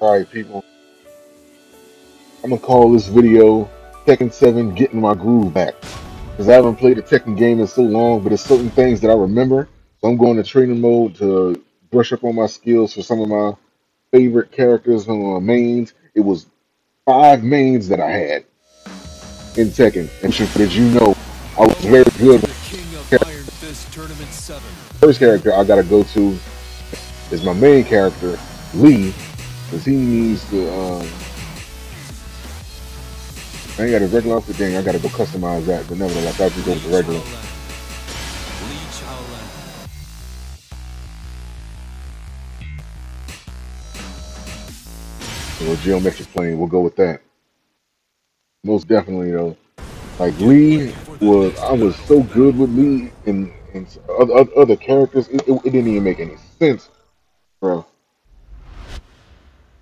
Alright, people. I'm gonna call this video Tekken 7 Getting My Groove Back. Because I haven't played a Tekken game in so long, but there's certain things that I remember. So I'm going to training mode to brush up on my skills for some of my favorite characters and my uh, mains. It was five mains that I had in Tekken. And just you know, I was very good. The king of Tournament 7. First character I gotta go to is my main character, Lee, because he needs to. Um, I ain't got a regular outfit thing. I gotta go customize that, but nevertheless, I just go with the regular. Or geometric plane. We'll go with that. Most definitely, though. Like Lee was, I was so good with Lee and and other other, other characters. It, it, it didn't even make any sense, bro.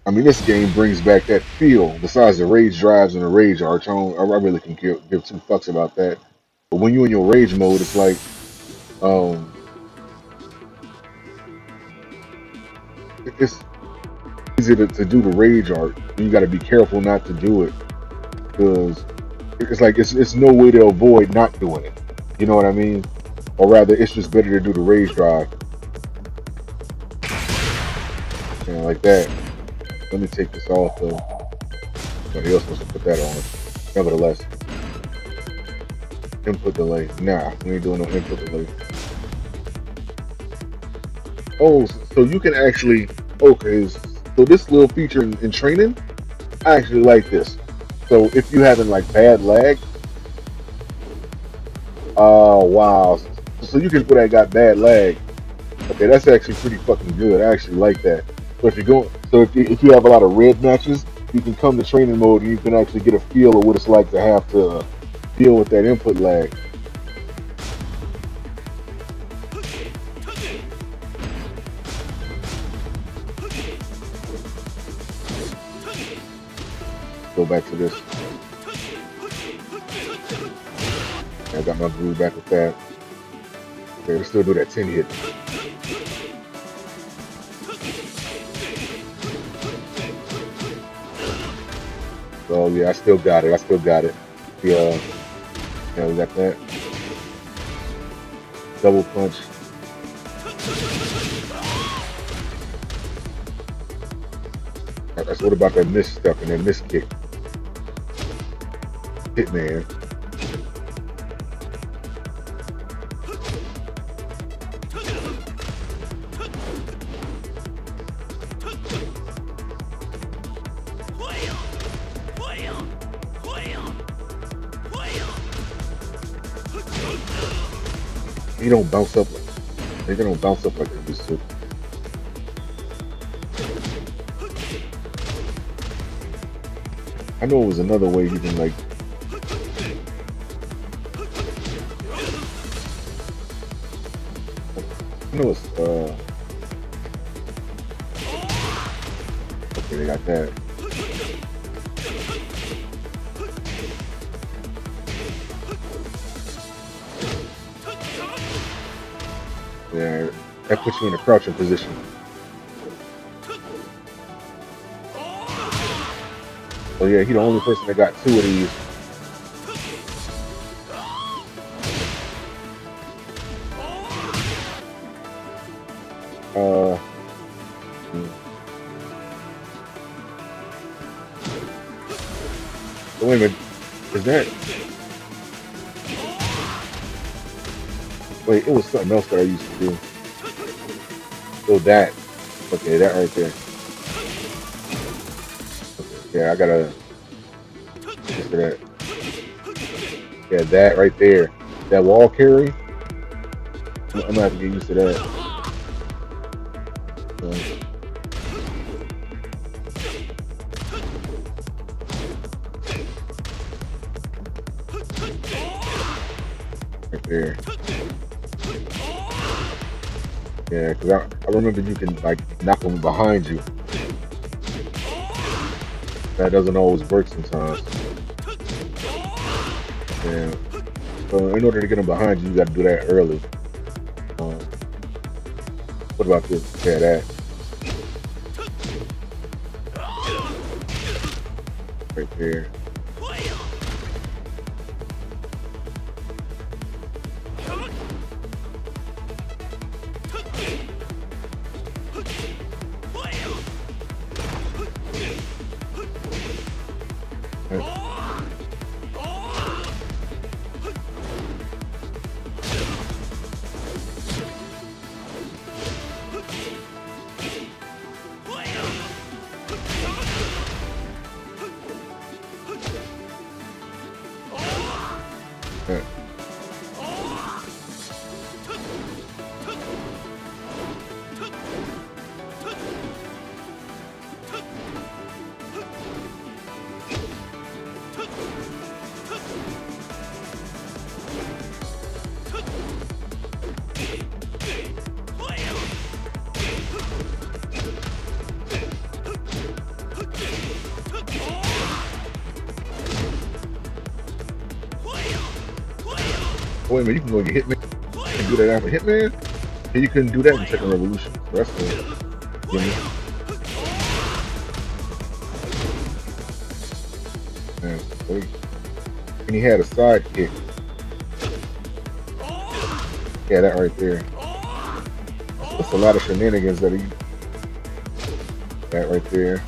I mean, this game brings back that feel. Besides the rage drives and the rage art, I, I really can give, give two fucks about that. But when you're in your rage mode, it's like, um, it's easy to, to do the rage art. You got to be careful not to do it because it's like it's it's no way to avoid not doing it. You know what I mean? Or rather, it's just better to do the rage drive. And like that. Let me take this off though. Somebody else wants to put that on. Nevertheless. Input delay. Nah, we ain't doing no input delay. Oh, so you can actually okay. So this little feature in, in training, I actually like this. So if you having like bad lag, oh wow. So you can put that got bad lag. Okay, that's actually pretty fucking good. I actually like that. So if you're going, so if you, if you have a lot of red matches, you can come to training mode and you can actually get a feel of what it's like to have to deal with that input lag. Go back to this. I got my groove back with that. Okay, we still do that 10 hit. So yeah, I still got it. I still got it. Yeah, uh, yeah, we got that. Double punch. That's what about that mist step and that miss kick? Hitman. He don't bounce up like they don't bounce up like they used to. I know it was another way you can like puts in a crouching position. Oh yeah, he the only person that got two of these. Uh, hmm. wait a minute, is that? Wait, it was something else that I used to do. Oh, that. Okay, that right there. Okay, yeah, I gotta. Look at that. Yeah, that right there. That wall carry. I'm gonna have to get used to that. Remember you can like knock them behind you. That doesn't always work sometimes. Yeah. So in order to get them behind you, you got to do that early. Um, what about this? Yeah, that. You can go get Hitman and do that after Hitman? And you couldn't do that in Second Revolution. So that's cool. you know? Man. And he had a sidekick. Yeah, that right there. That's a lot of shenanigans that he. That right there.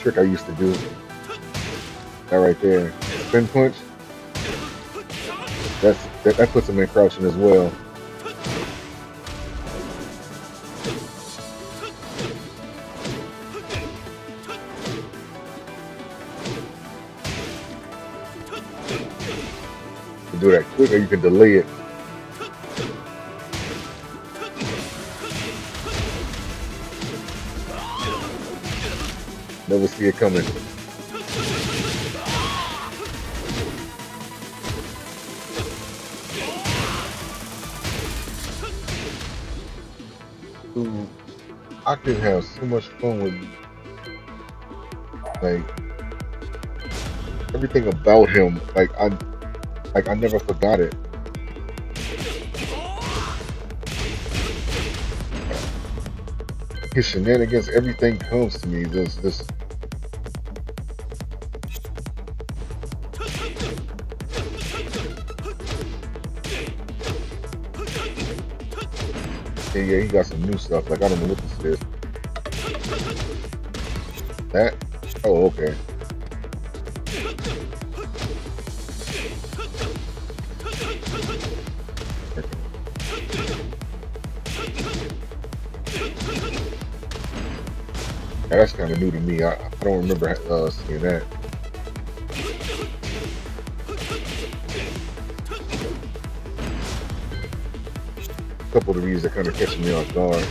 Trick I used to do. That right there. Spin punch. That's that, that puts him in crouching as well. You can do that quick or you can delay it. Coming. I could have so much fun with you. like everything about him. Like I, like I never forgot it. His shenanigans, everything comes to me. This, this. Yeah, he got some new stuff. Like I don't know what this is. That? Oh, okay. That's kind of new to me. I, I don't remember uh, seeing that. Couple of these that kind of catching me off guard.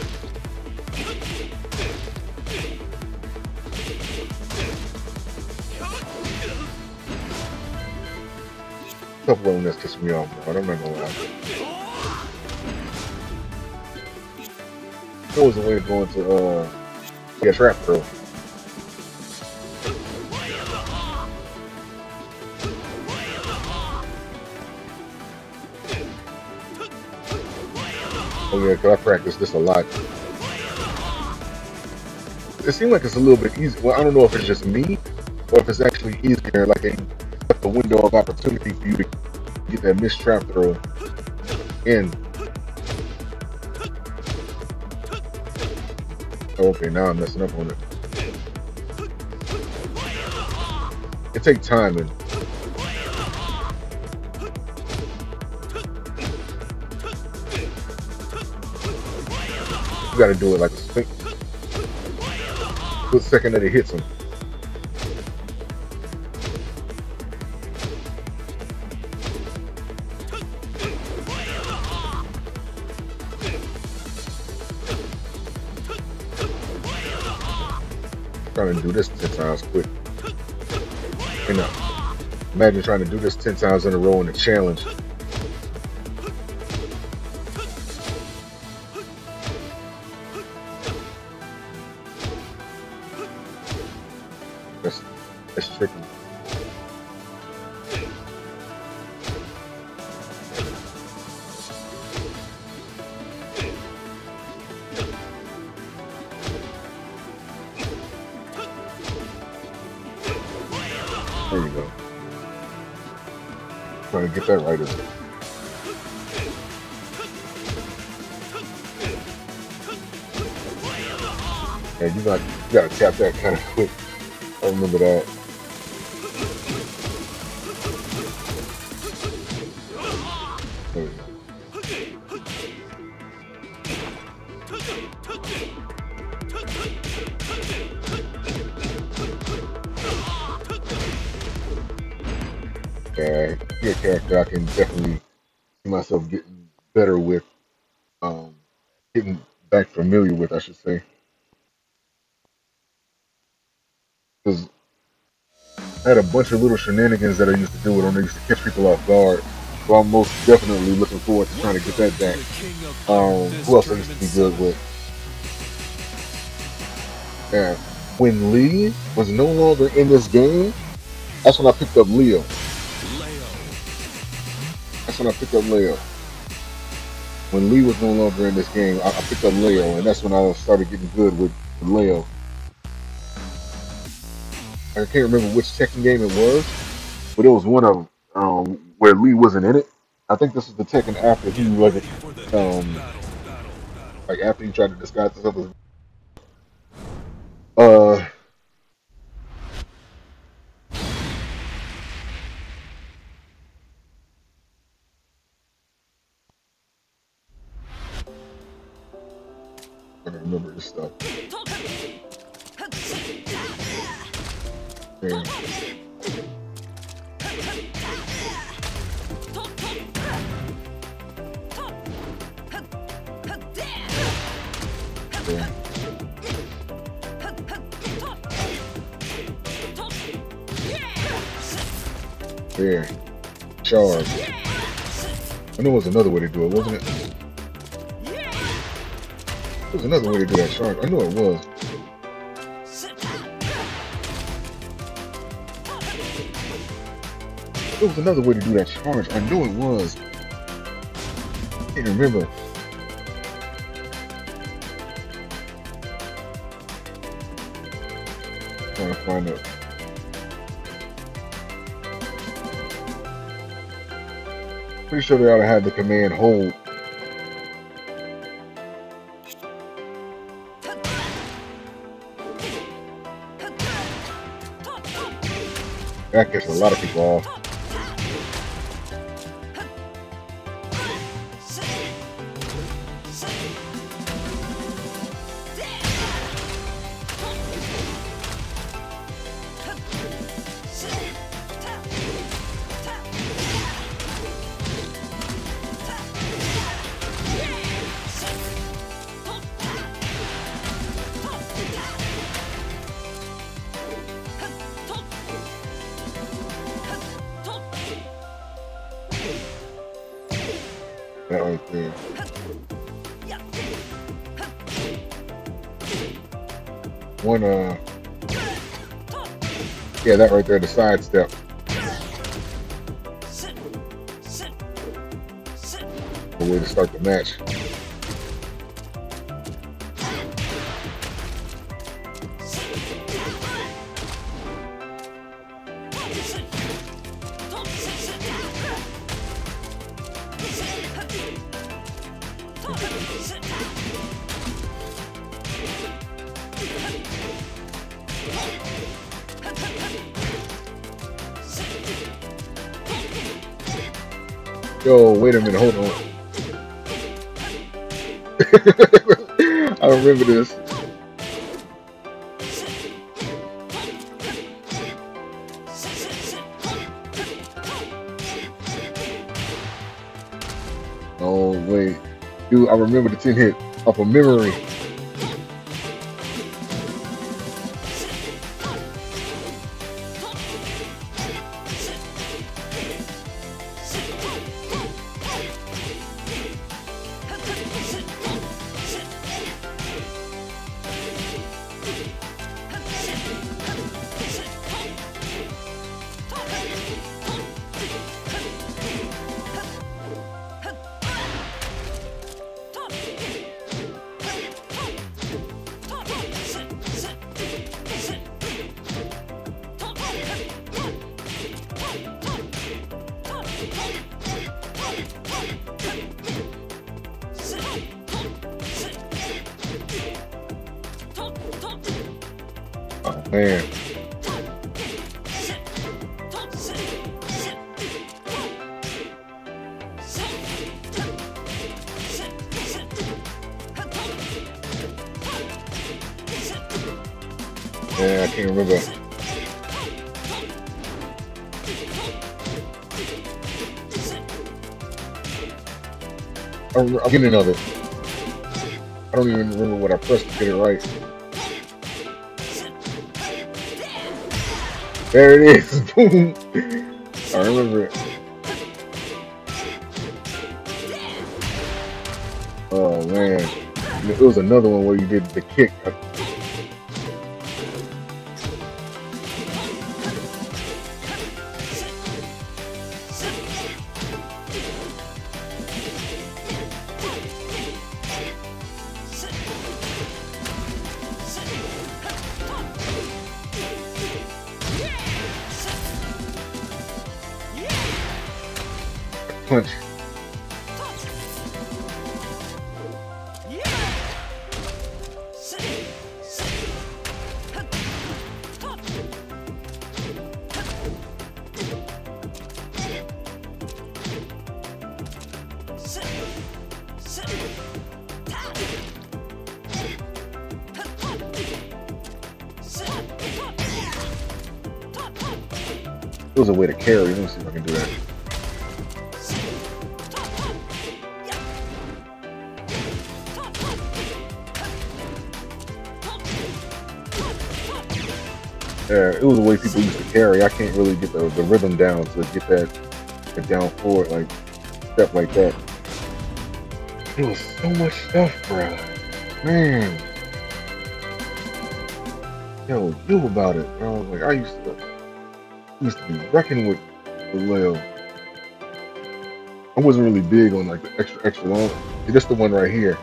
A couple of them that's catching me off guard. I'm not gonna lie. What was the way of going to uh, yeah, trap throw? Oh yeah, 'cause I practice this a lot. It seems like it's a little bit easy. Well, I don't know if it's just me or if it's actually easier, like a, like a window of opportunity for you to get that missed trap throw in. Oh, okay, now I'm messing up on it. It takes time and gotta do it like a split, second that it hits him. Trying to do this 10 times quick. You know, imagine trying to do this 10 times in a row in a challenge. Trying to get that right. Isn't? Yeah, you got you gotta tap that kind of quick. I remember that. Myself getting better with, um, getting back familiar with, I should say. Because I had a bunch of little shenanigans that I used to do with them. I used to catch people off guard. So I'm most definitely looking forward to trying to get that back. Um, who else I used to be good with? Yeah, when Lee was no longer in this game, that's when I picked up Leo. That's when I picked up Leo. When Lee was no longer in this game, I, I picked up Leo, and that's when I started getting good with, Leo. I can't remember which Tekken game it was, but it was one of um, where Lee wasn't in it. I think this is the Tekken after he the um, like after he tried to disguise himself as. Uh, remember this stuff. Yeah. Yeah. There. Charge. I know it was another way to do it, wasn't it? There was another way to do that charge. I know it was. There was another way to do that charge. I know it was. I can't remember. Trying to find it. Pretty sure they ought to have the command hold. That gets a lot of people off. That right there, the side step. The way to start the match. A minute, hold on. I remember this. Oh wait, dude, I remember the 10 hit off of memory. Can't remember. I remember, I'm getting it. I don't even remember what I pressed to get it right. There it is. Boom. I remember it. Oh man, it was another one where you did the kick. To get that the down forward like step like that. It was so much stuff, bro. Man. Yo, knew about it, bro. Like I used to used to be wrecking with the Leo. I wasn't really big on like the extra extra long. Just the one right here.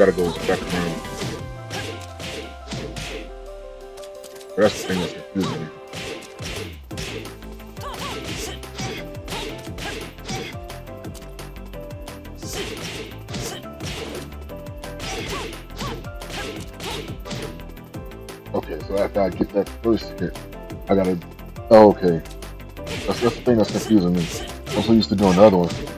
Gotta go back around. That's the thing that's confusing me. Okay, so after I get that first hit, I gotta. Oh, okay. That's, that's the thing that's confusing me. I'm so used to doing the other one.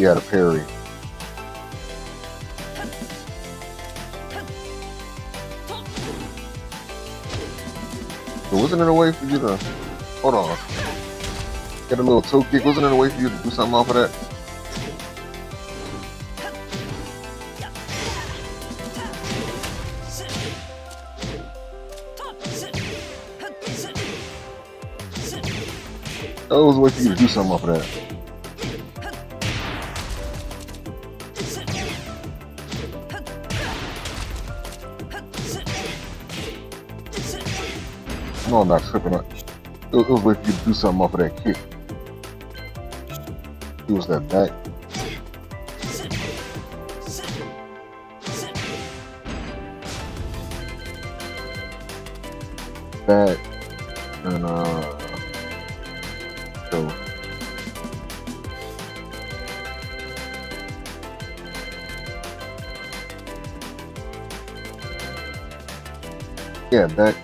He had a parry. But wasn't it a way for you to hold on? Get a little toe kick. Wasn't it a way for you to do something off of that? That was a way for you to do something off of that. No, I'm not tripping. It it was like you do something off of that kick. It was that back. Back. And, uh. So. Yeah, back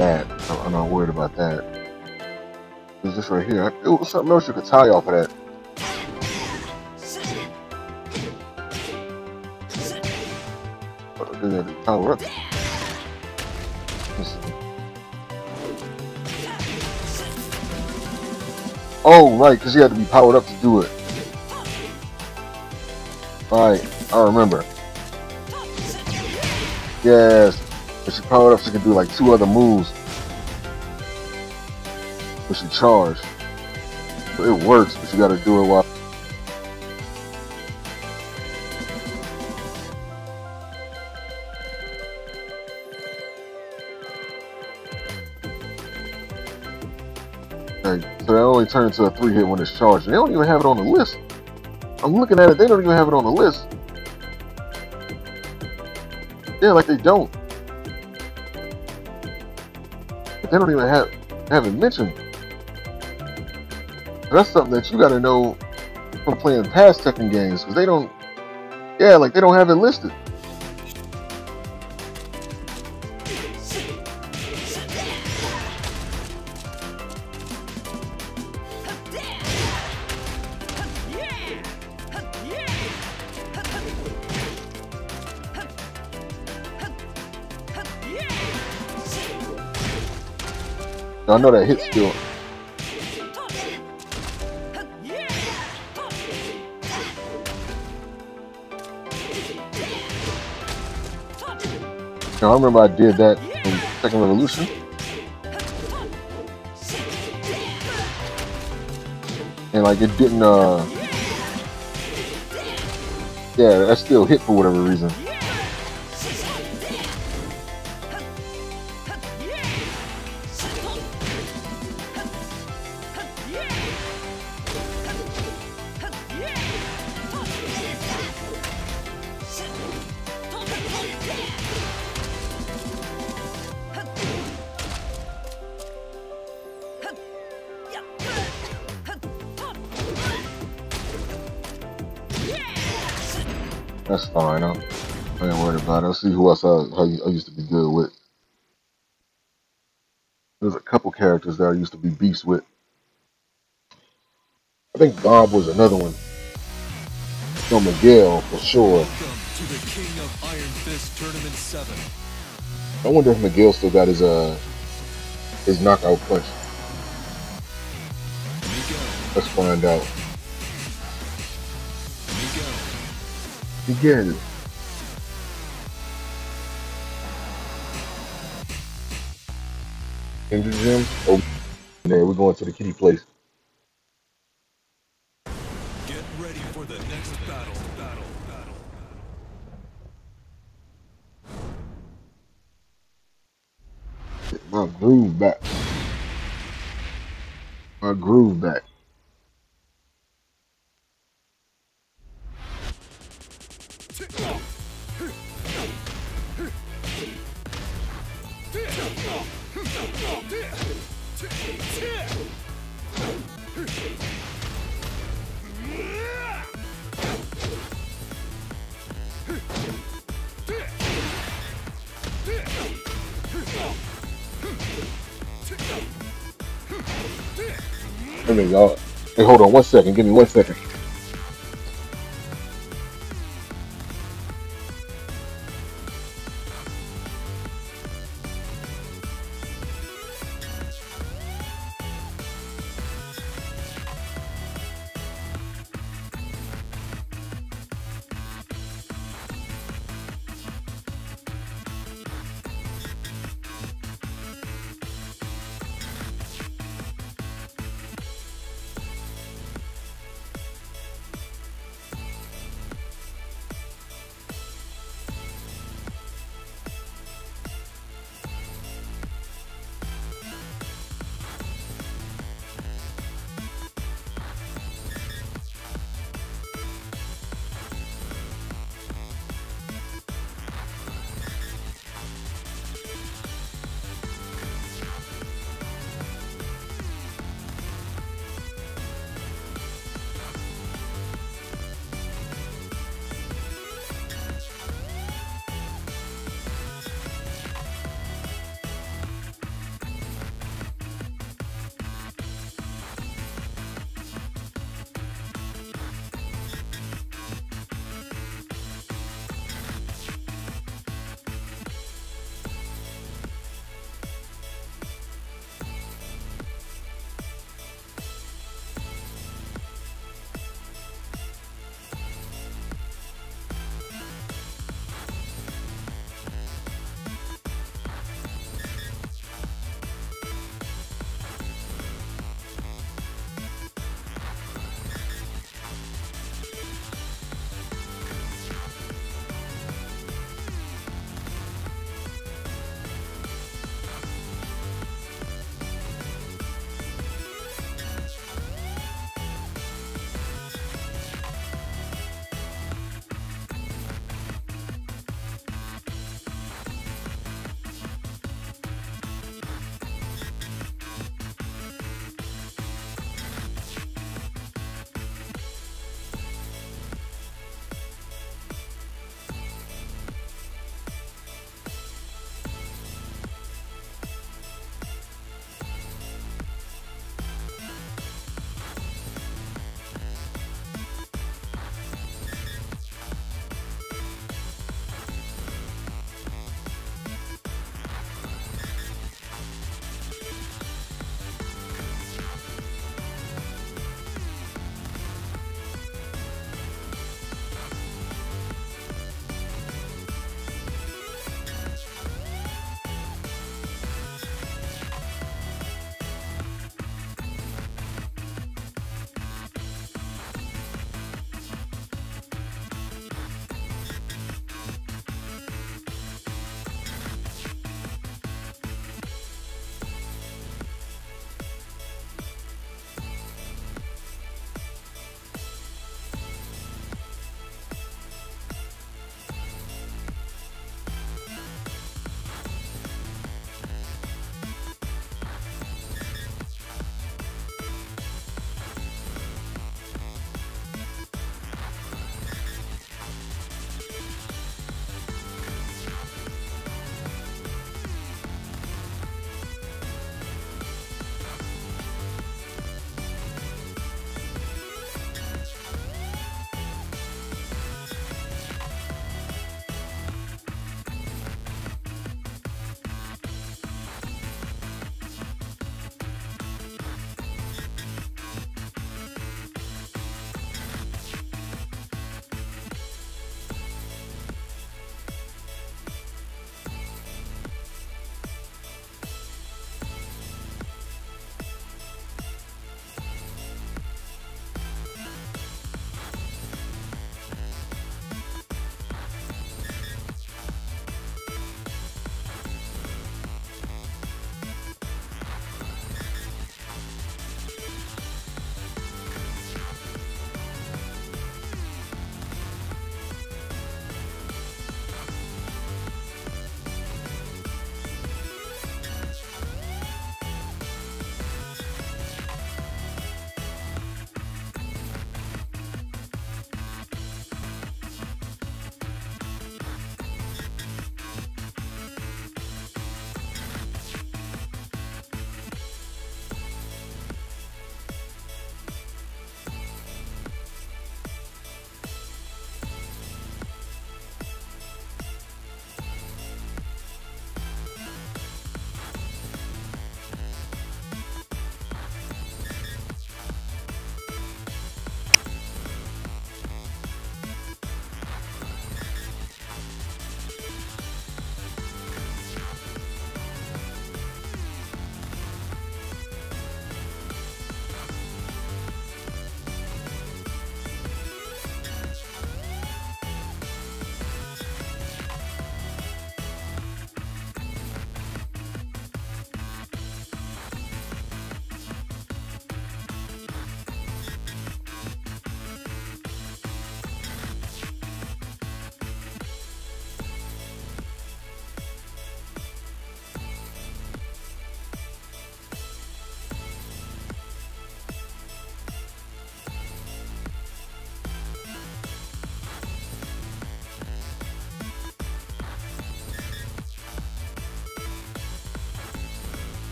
That. I'm not worried about that. Is this right here. It was something else you could tie off of that. Didn't power up. Oh, right, because you had to be powered up to do it. Right, I remember. Yes. If she powered up, she could do like two other moves. But she charged. But it works, but you gotta do it while. So that only turns into a three hit when it's charged. They don't even have it on the list. I'm looking at it, they don't even have it on the list. Yeah, like they don't. They don't even have have it mentioned. That's something that you got to know from playing past Tekken games because they don't. Yeah, like they don't have it listed. I know that hit still. Now, I remember I did that in Second Revolution. And like it didn't uh Yeah, that still hit for whatever reason. See who else I, I, I used to be good with. There's a couple characters that I used to be beasts with. I think Bob was another one. No, Miguel for sure. Welcome to the King of Iron Fist Tournament 7. I wonder if Miguel still got his uh his knockout punch. Let's find out. Miguel, Miguel. In the gym? Oh, there. We're going to the kitty place. get ready for the next battle. Battle. Battle. Get my groove back. My groove back. Hey, hold on one second. Give me one second.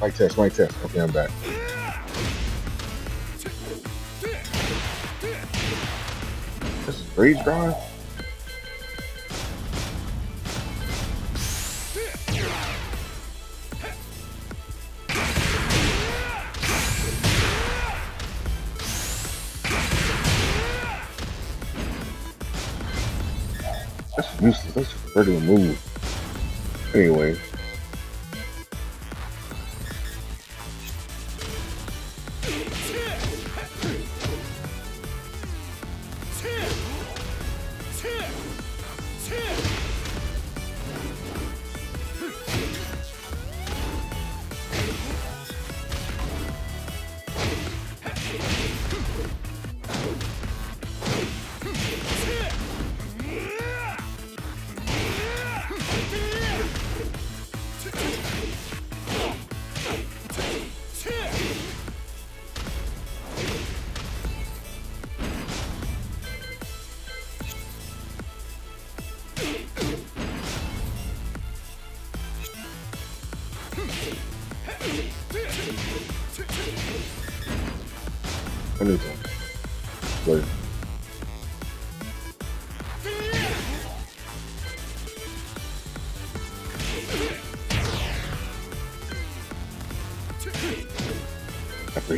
Mic test, mic test. Okay, I'm back. This is rage drive. That's useless. That's a regular move. Anyway.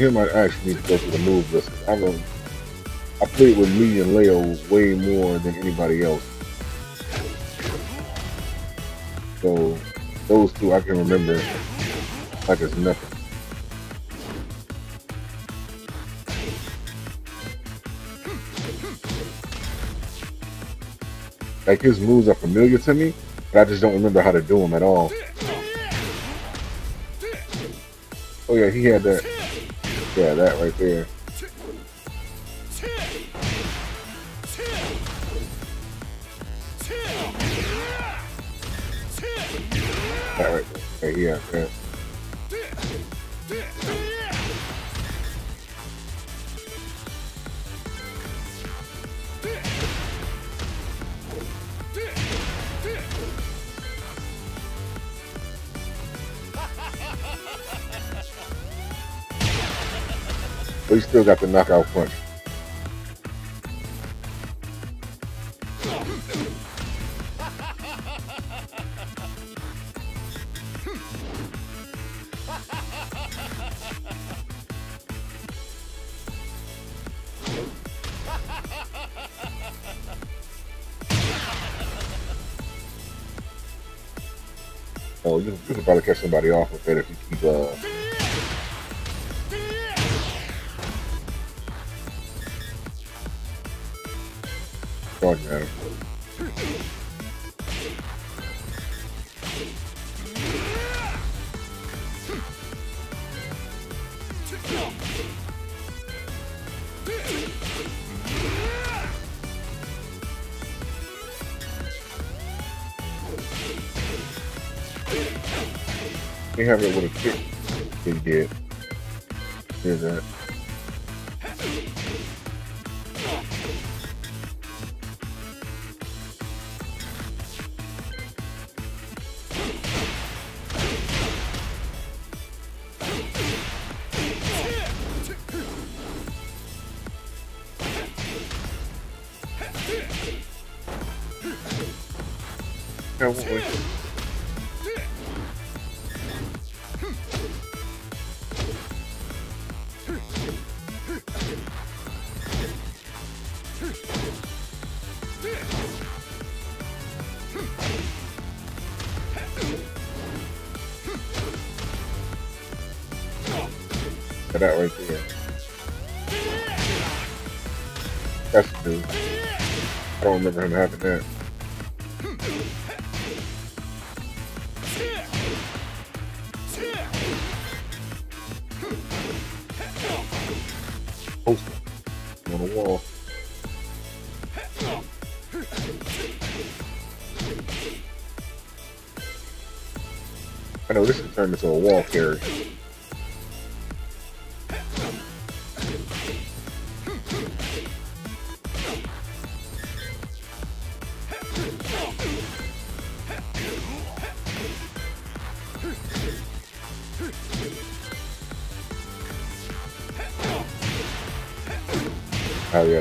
Him, I actually need to go through the move list. I don't. I played with Lee and Leo way more than anybody else. So those two I can remember like it's nothing. Like his moves are familiar to me, but I just don't remember how to do them at all. Oh yeah, he had that. Yeah, that right there. That right there. Yeah, yeah. But he still got the knockout punch. Oh, you, you can probably catch somebody off with that if you keep uh have it with a kick. Remember him having that. Oh. Poster on the wall. I know this is turned into a wall carry.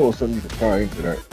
Want something to tie into that.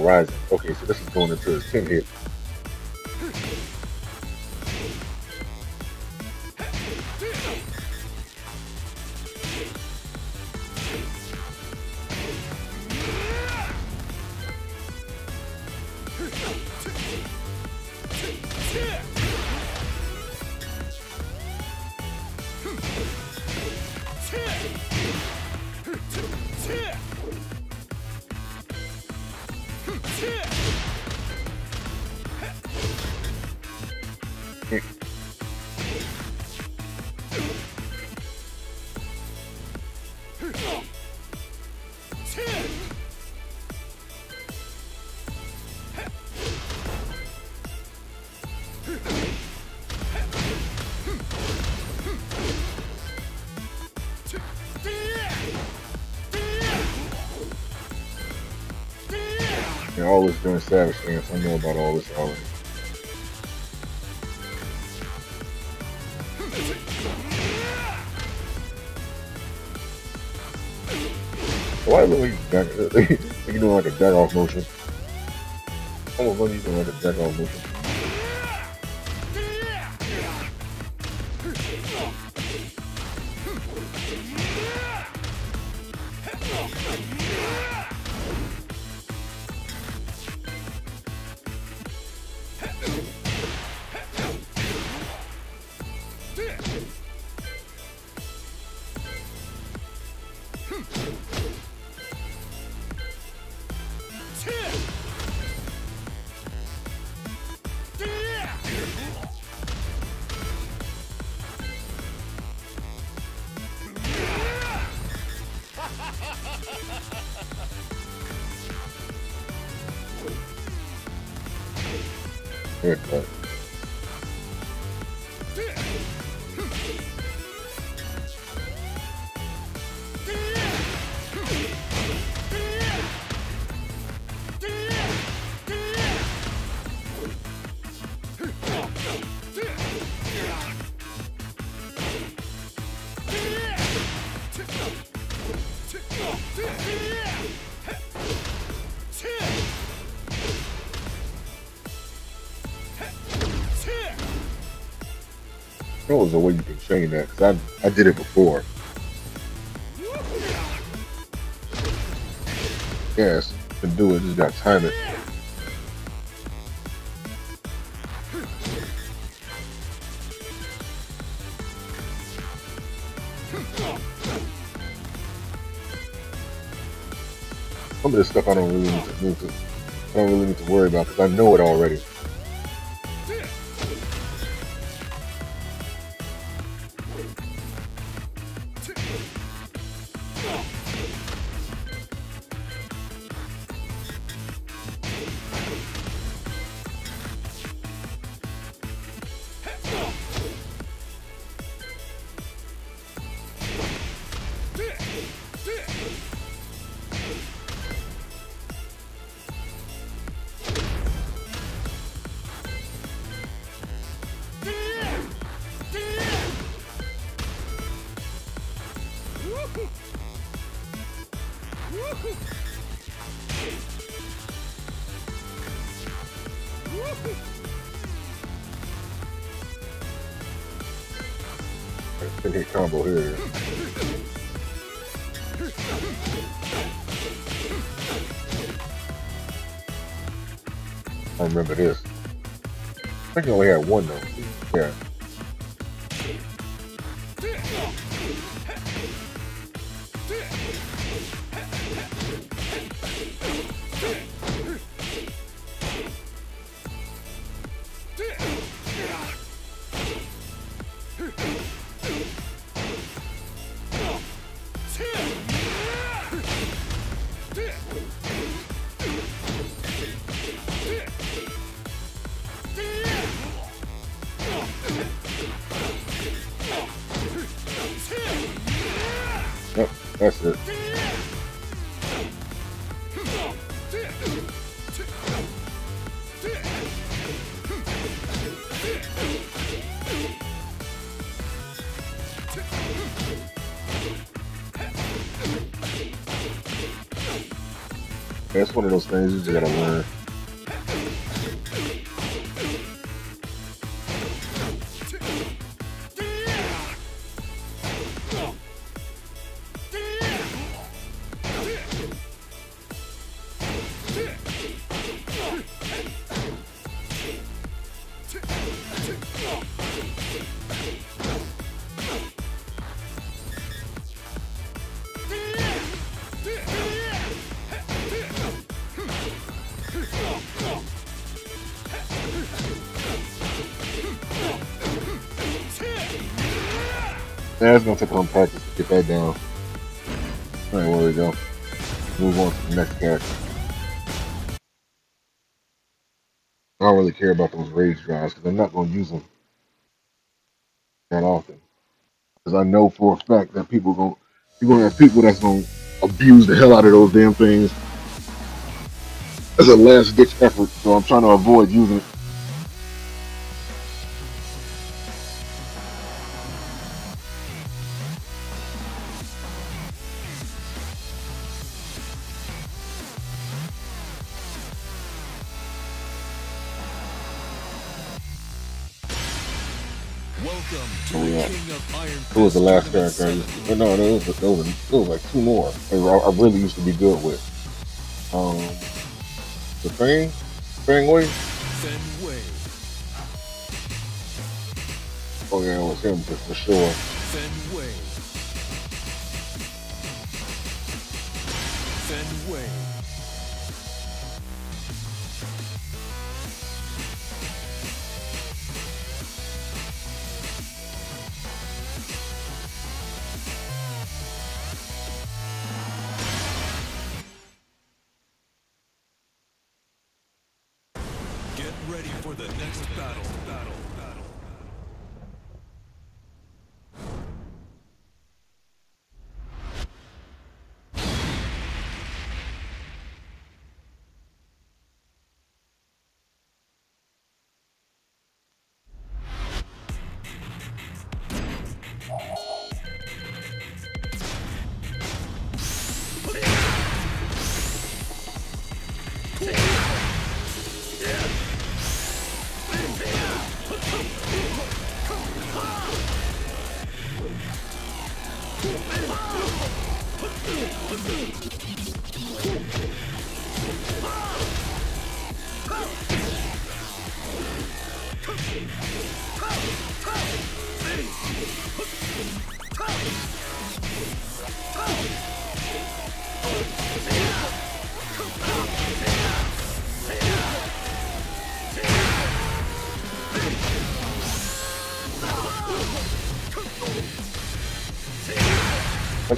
Rising. Okay, so this is going into his 10 hit. Savage. I know about all this already. Why back? you doing like a jack off motion. Almost like he's doing like a jack off motion. Good point. Was a way you can train that because I, I did it before. Yes, can do it. Just got to time it. Some of this stuff I don't really need to, need to I don't really need to worry about because I know it already. That's it. That's one of those things you just gotta learn. Gonna take a to get that down. Alright, where we go. Move on to the next character. I don't really care about those rage drives because I'm not gonna use them that often. Because I know for a fact that people going you're gonna have people that's gonna abuse the hell out of those damn things. That's a last ditch effort, so I'm trying to avoid using it. Was the Fist last Tournament character? I used Seven. to, no, it was, it was, it was like two more. I, I really used to be good with. Um, the way. Feng Wei. Oh yeah, it was him for, for sure.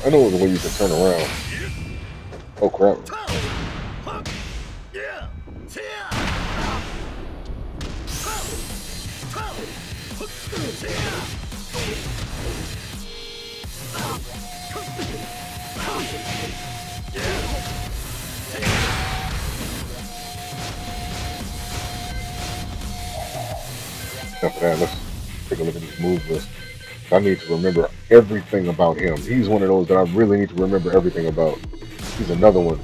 I, know the way you can turn around. Oh crap. After let's take a look at this move list. I need to remember everything about him. He's one of those that I really need to remember everything about. He's another one.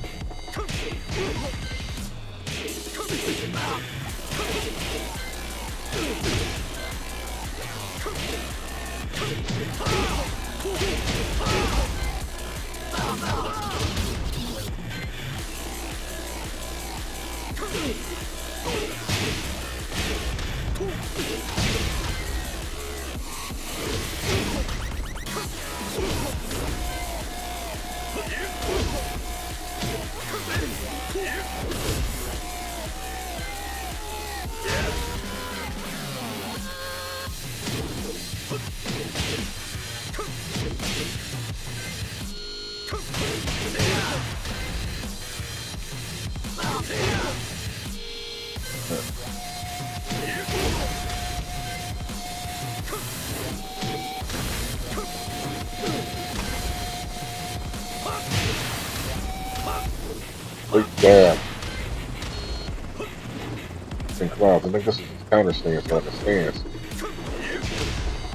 And clouds. I think this is counter stance, not a stance.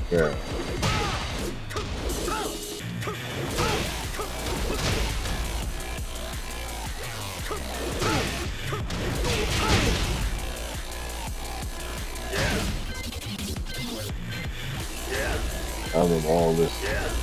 Yeah. I remember all this.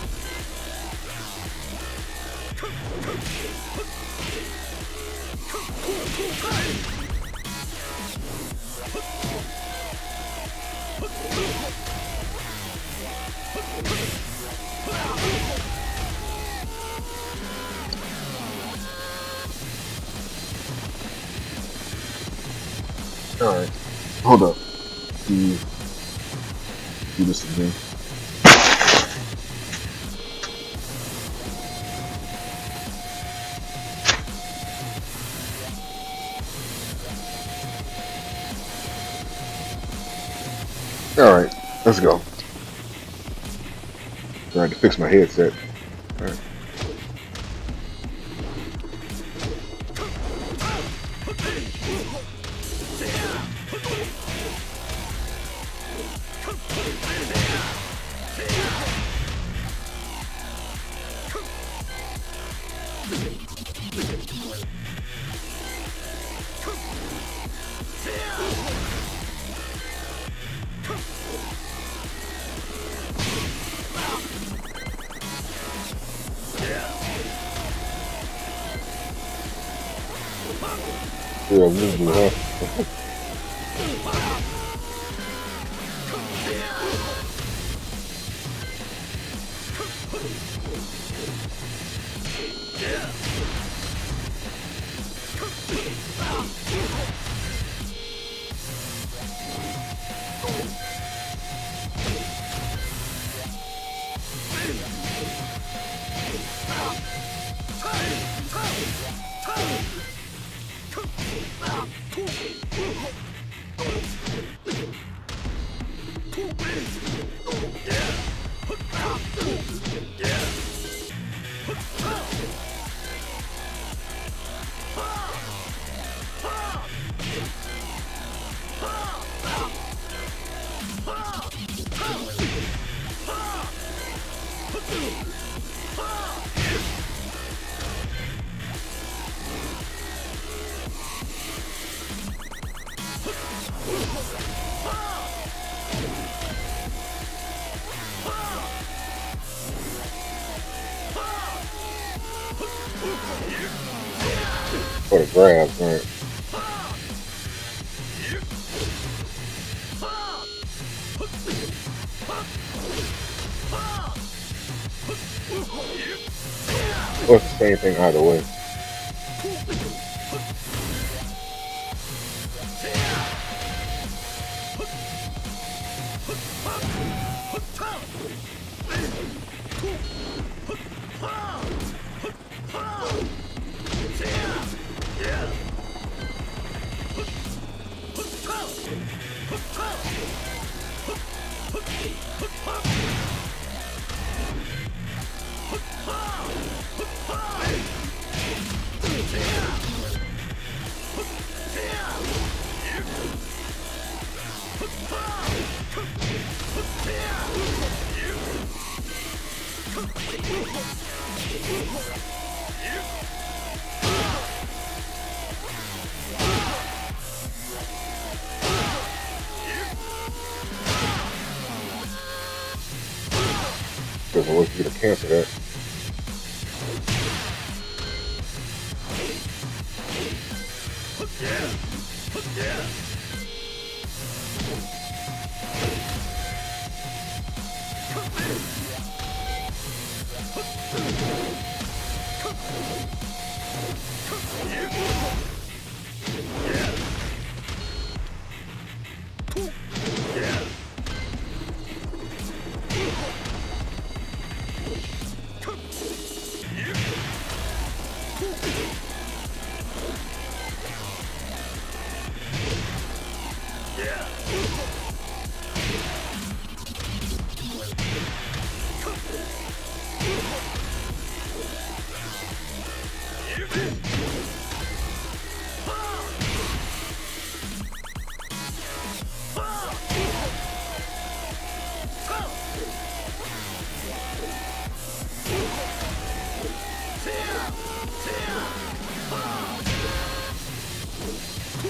Fix my headset. What a grab, man. Or it's the same thing either way.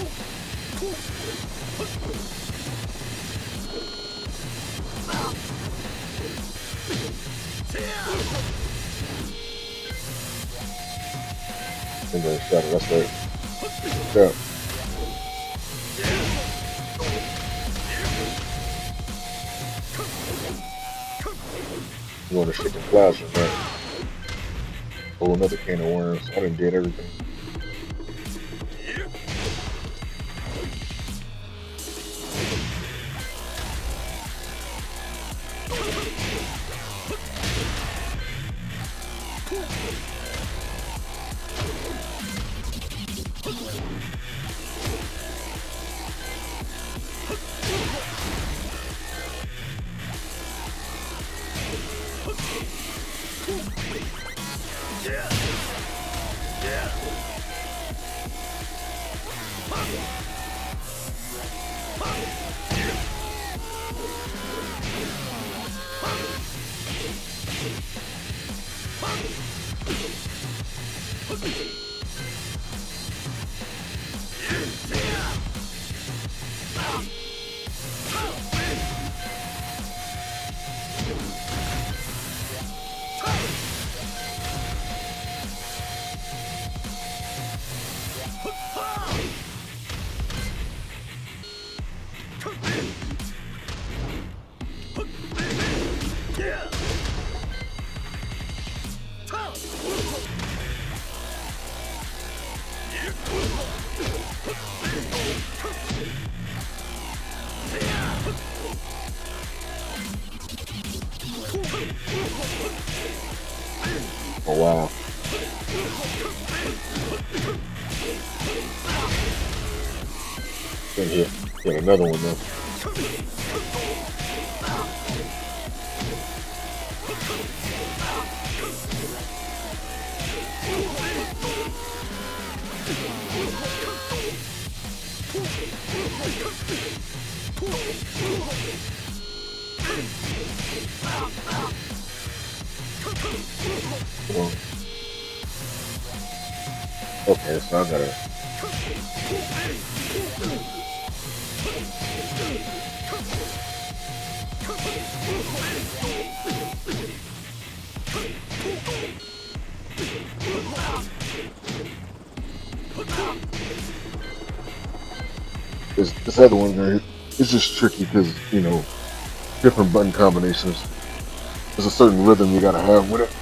You want to shake the plasma, right? Oh, another can of worms. I done did everything. Another one. This, this other one, there, it's just tricky because you know different button combinations. There's a certain rhythm you gotta have with it.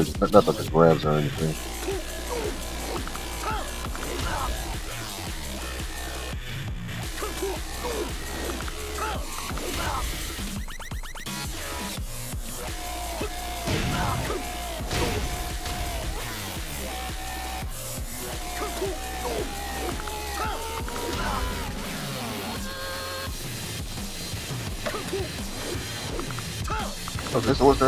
Not the not, not that the grabs or anything. Oh, what the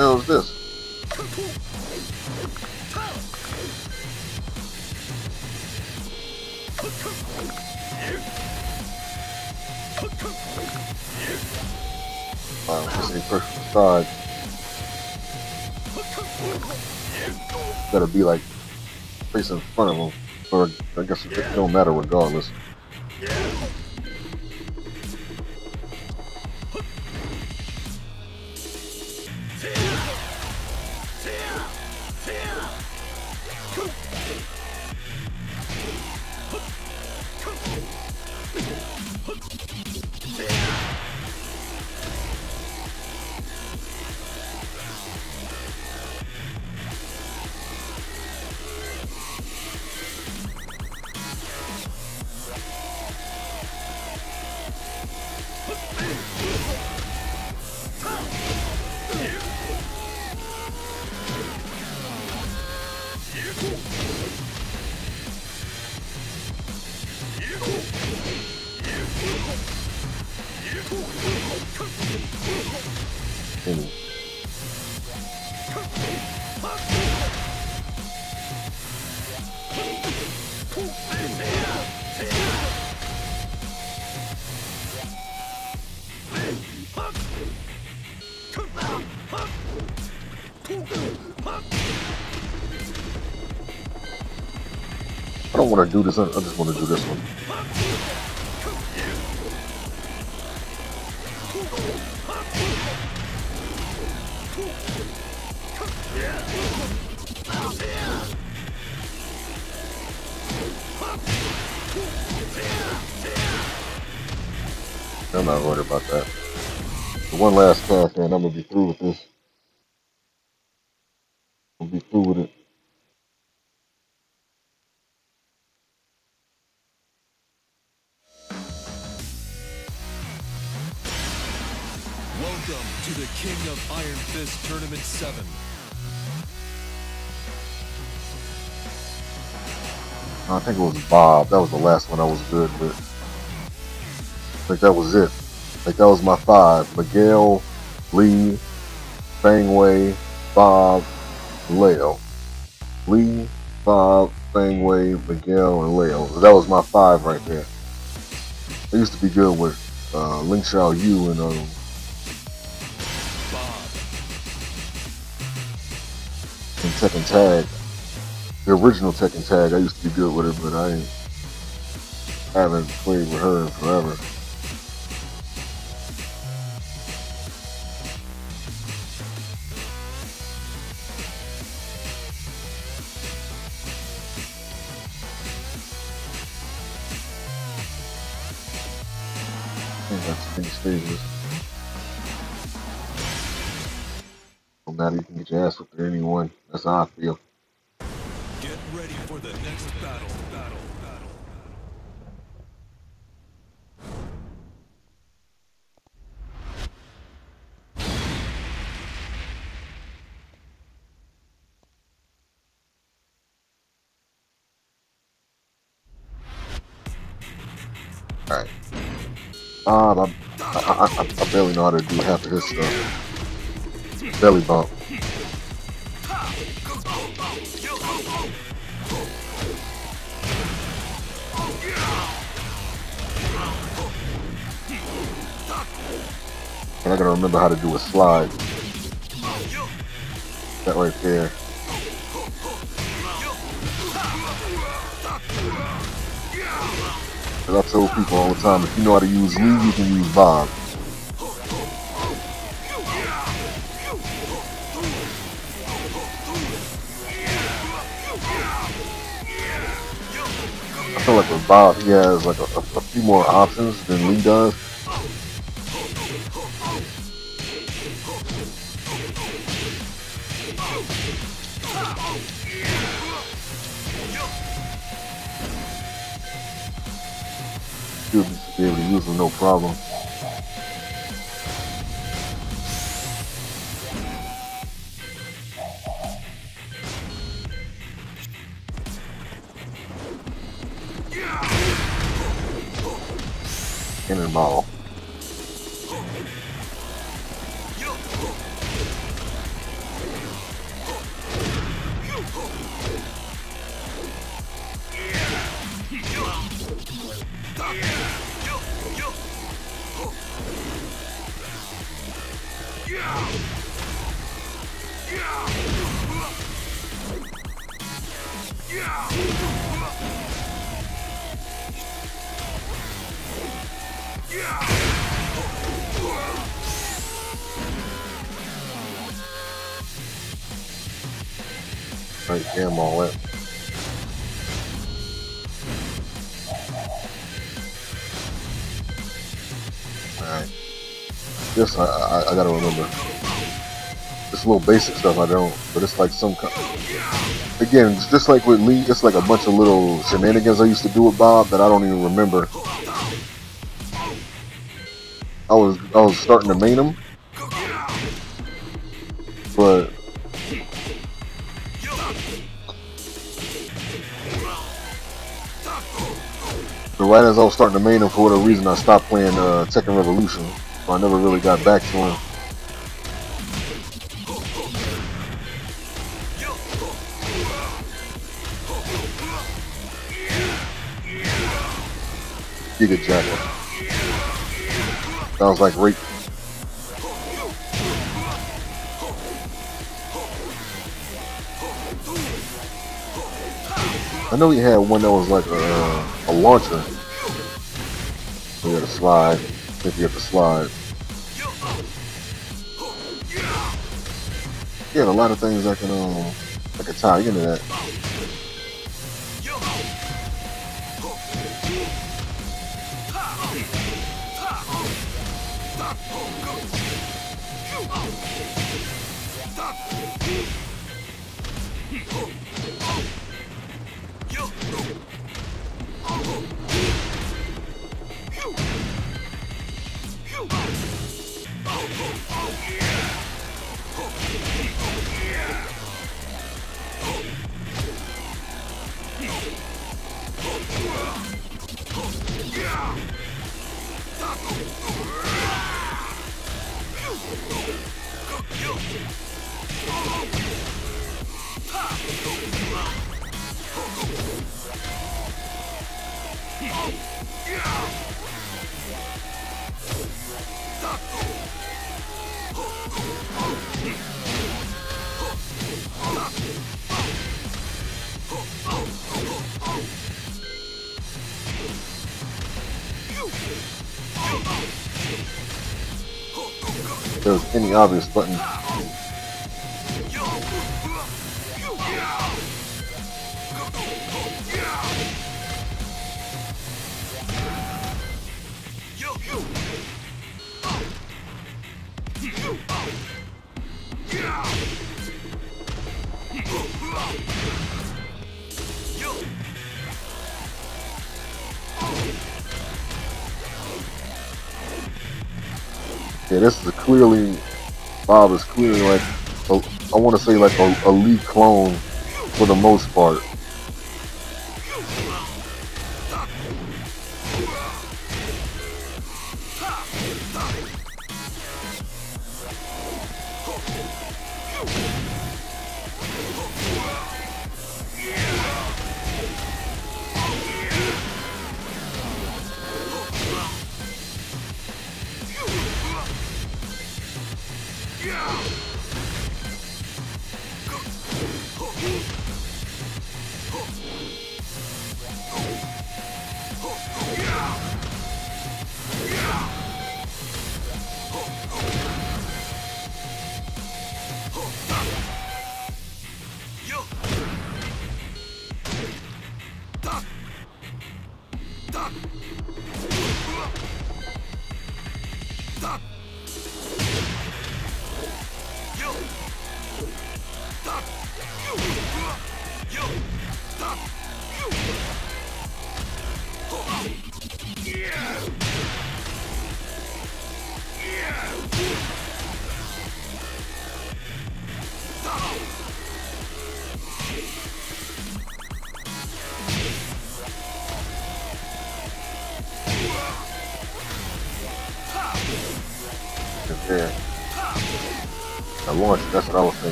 want to do this. I I just want to do this one. 7. I think it was Bob. That was the last one I was good with. I think that was it. I think that was my five. Miguel, Lee, Feng Wei, Bob, Leo. Lee, Bob, Feng Wei, Miguel, and Leo. That was my five right there. I used to be good with uh, Ling Xiao Yu and um, Tekken Tag. The original Tekken Tag, I used to be good with her, but I I haven't played with her in forever. Don't matter. You can get your ass whipped to anyone. That's how I feel. Get ready for the next battle. Battle. Battle. Alright. Ah, I, I, I, I barely know how to do half of his stuff. Belly bump. And I gotta remember how to do a slide. That right there. Cause I tell people all the time, if you know how to use Lee, you can use Bob. Bob, he has like a, a, a few more options than Lee does. You'll be able to use them no problem. This I, I I gotta remember. This little basic stuff I don't, but it's like some kind. Again, it's just like with Lee, it's like a bunch of little shenanigans I used to do with Bob that I don't even remember. I was I was starting to main him, but but right as I was starting to main him, for whatever reason, I stopped playing uh, Tekken Revolution. I never really got back to him. Giga Jacket. Sounds like rape. I know he had one that was like a, uh, a launcher. You had a slide. I think you have to slide. Had a lot of things that can um that can tie into that. Any obvious button. Yeah, this is clearly Bob is clearly like a, I want to say like a, a Lee clone for the most part.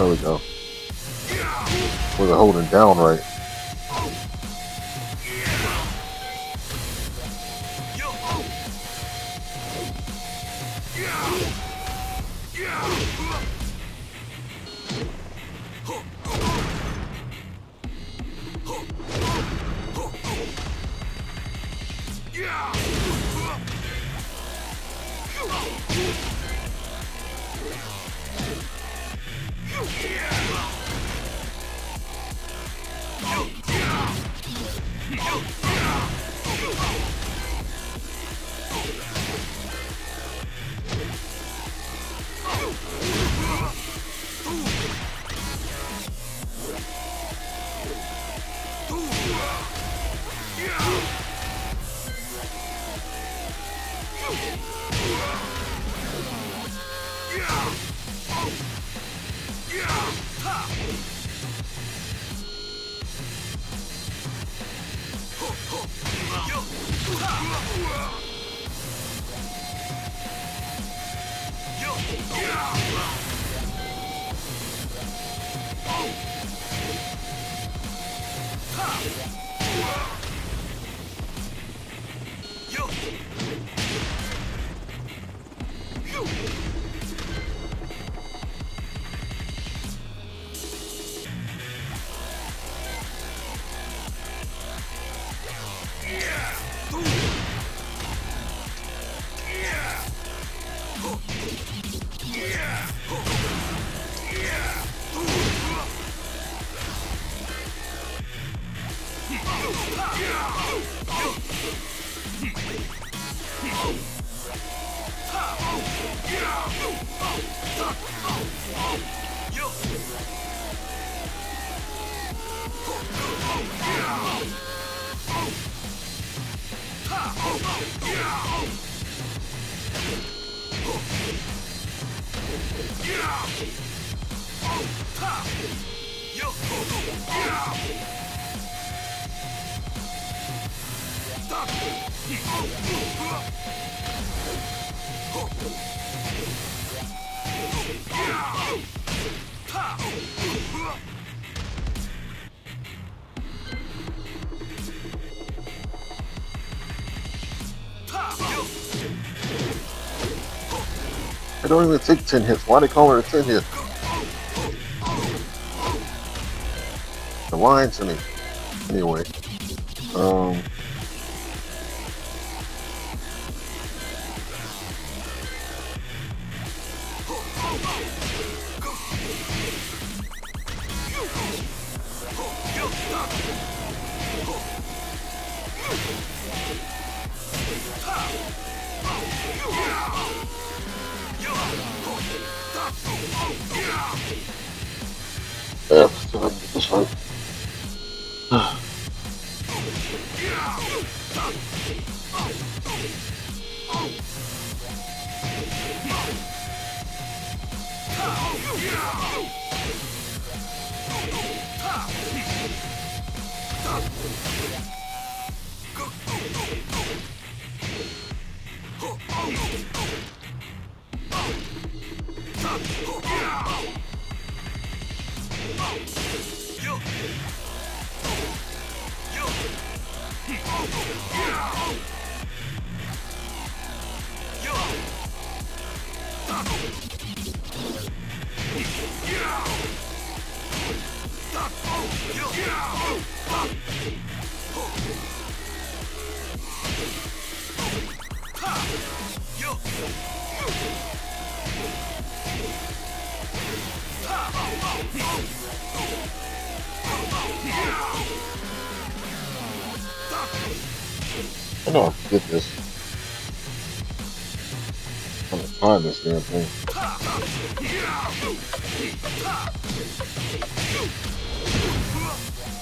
There we go. Was it holding down right? I don't even take 10 hits. Why do they call it a 10 hit? They're lying to me. Anyway. Um, thing.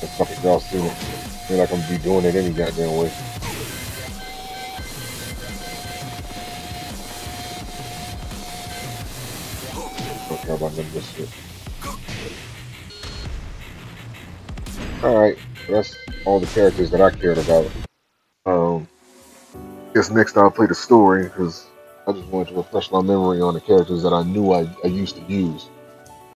The fucking y'all seen. Feel like I'm be doing it any goddamn way. Don't care about none of this shit. Alright, that's all the characters that I cared about. Um, guess next I'll play the story because Refresh my memory on the characters that I knew I, I used to use.